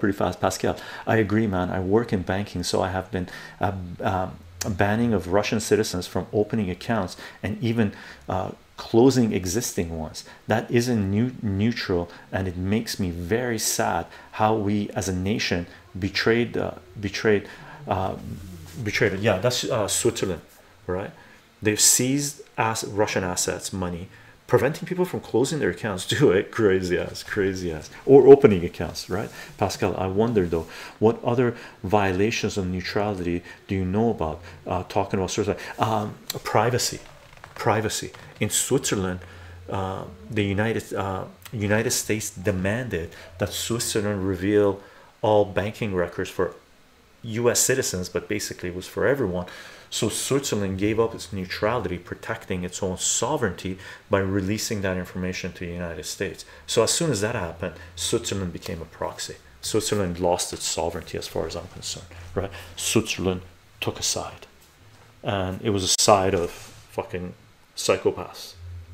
pretty fast pascal. I agree man. I work in banking so i have been uh, um, banning of russian citizens from opening accounts and even uh, closing existing ones. That isn't new neutral and it makes me very sad how we as a nation betrayed uh, betrayed uh, betrayed yeah that's uh, switzerland right? They've seized as russian assets money preventing people from closing their accounts. Do it. Crazy ass crazy ass. Or opening accounts right? Pascal i wonder though what other violations of neutrality do you know about uh, talking about sort of um, privacy. Privacy. In switzerland uh, the united uh, united states demanded that switzerland reveal all banking records for US citizens, but basically it was for everyone. So Switzerland gave up its neutrality, protecting its own sovereignty by releasing that information to the United States. So as soon as that happened, Switzerland became a proxy. Switzerland lost its sovereignty, as far as I'm concerned. Right? Switzerland took a side, and it was a side of fucking psychopaths.